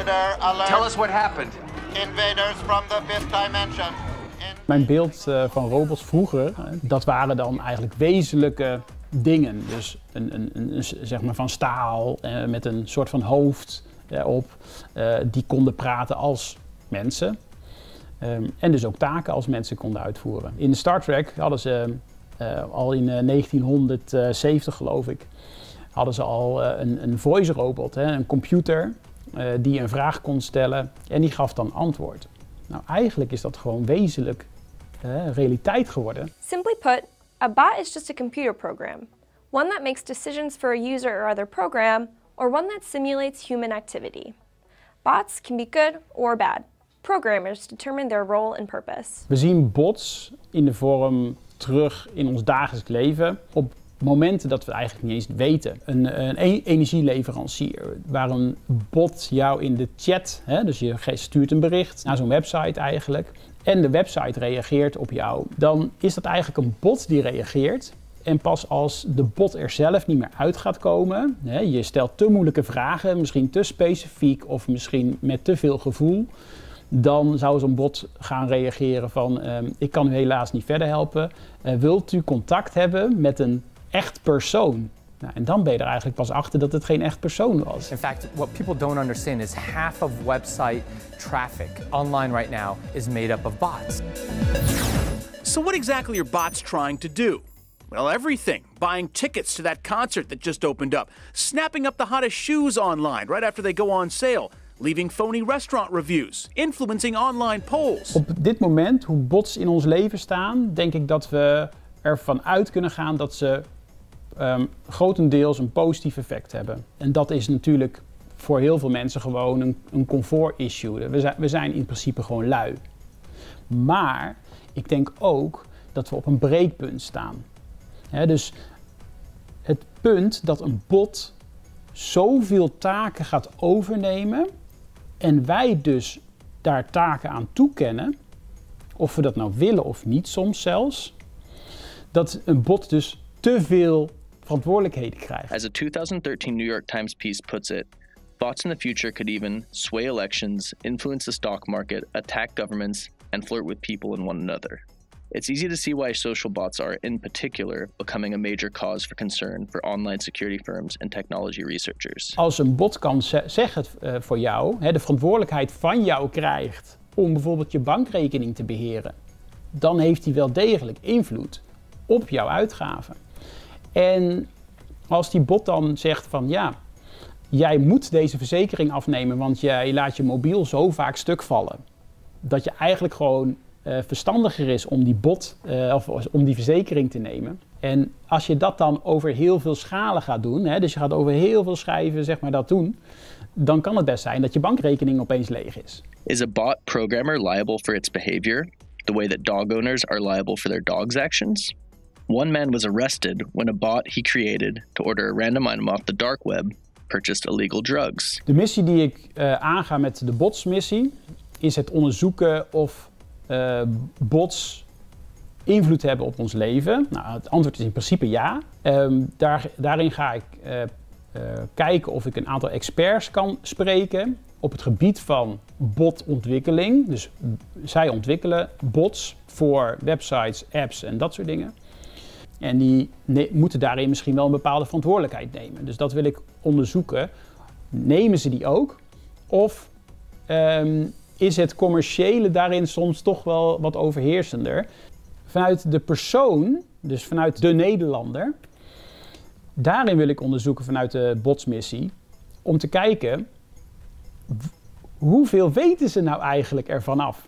Intruder alert. Tell us what happened. Invaders from the fifth dimension. Mijn beeld uh, van robots vroeger, dat waren dan eigenlijk wezenlijke dingen. Dus een, een, een, zeg maar van staal uh, met een soort van hoofd erop. Uh, die konden praten als mensen. Um, en dus ook taken als mensen konden uitvoeren. In Star Trek hadden ze al in 1970 geloof ik, hadden ze al een, een voice robot, hè, een computer uh, die een vraag kon stellen en die gaf dan antwoord. Nou, eigenlijk is dat gewoon wezenlijk uh, realiteit geworden. Simply put, a bot is just a computer program. One that makes decisions for a user or other program, or one that simulates human activity. Bots can be good or bad. Programmers determine their role and purpose. We zien bots in de vorm terug in ons dagelijks leven op momenten dat we eigenlijk niet eens weten. Een, een e-, energieleverancier waar een bot jou in de chat, hè, dus je stuurt een bericht naar zo'n website eigenlijk, en de website reageert op jou, dan is dat eigenlijk een bot die reageert. En pas als de bot er zelf niet meer uit gaat komen, hè, je stelt te moeilijke vragen, misschien te specifiek of misschien met te veel gevoel, dan zou zo'n bot gaan reageren van uh, ik kan u helaas niet verder helpen. Uh, wilt u contact hebben met een echt persoon. Nou, en dan ben je er eigenlijk pas achter dat het geen echt persoon was. In fact, what people don't understand is half of website traffic online right now is made up of bots. So what exactly are bots trying to do? Well, everything. Buying tickets to that concert that just opened up, snapping up the hottest shoes online right after they go on sale, leaving phony restaurant reviews, influencing online polls. Op dit moment, hoe bots in ons leven staan, denk ik dat we ervan uit kunnen gaan dat ze um, grotendeels een positief effect hebben. En dat is natuurlijk voor heel veel mensen gewoon een, een comfort-issue. We zijn, we zijn in principe gewoon lui. Maar ik denk ook dat we op een breekpunt staan. dus het punt dat een bot zoveel taken gaat overnemen en wij dus daar taken aan toekennen, of we dat nou willen of niet soms zelfs, dat een bot dus te veel verantwoordelijkheden krijgt. As a 2013 New York Times piece puts it, bots in the future could even sway elections, influence the stock market, attack governments, and flirt with people and one another. It's easy to see why social bots are, in particular, becoming a major cause for concern for online security firms and technology researchers. Als een bot kan zeggen uh, voor jou, de verantwoordelijkheid van jou krijgt om bijvoorbeeld je bankrekening te beheren, dan heeft hij wel degelijk invloed op jouw uitgaven. En als die bot dan zegt van ja, jij moet deze verzekering afnemen, want jij laat je mobiel zo vaak stuk vallen. Dat je eigenlijk gewoon uh, verstandiger is om die bot uh, of om die verzekering te nemen. En als je dat dan over heel veel schalen gaat doen, hè, dus je gaat over heel veel schijven zeg maar dat doen, dan kan het best zijn dat je bankrekening opeens leeg is. Is a bot programmer liable for its behavior, the way that dog owners are liable for their dog's actions? One man was arrested when a bot he created to order a random item off the dark web purchased illegal drugs. De missie die ik uh, aanga met de bots-missie is het onderzoeken of uh, bots invloed hebben op ons leven. Nou, het antwoord is in principe ja. Um, daar, daarin ga ik uh, kijken of ik een aantal experts kan spreken op het gebied van botontwikkeling. Dus zij ontwikkelen bots voor websites, apps en dat soort dingen. En die moeten daarin misschien wel een bepaalde verantwoordelijkheid nemen. Dus dat wil ik onderzoeken. Nemen ze die ook? Of um, is het commerciële daarin soms toch wel wat overheersender? Vanuit de persoon, dus vanuit de Nederlander, daarin wil ik onderzoeken vanuit de botsmissie, om te kijken hoeveel weten ze nou eigenlijk ervan af?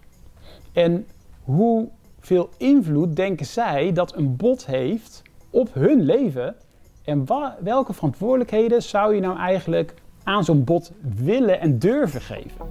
En hoe veel invloed denken zij dat een bot heeft op hun leven? En welke verantwoordelijkheden zou je nou eigenlijk aan zo'n bot willen en durven geven?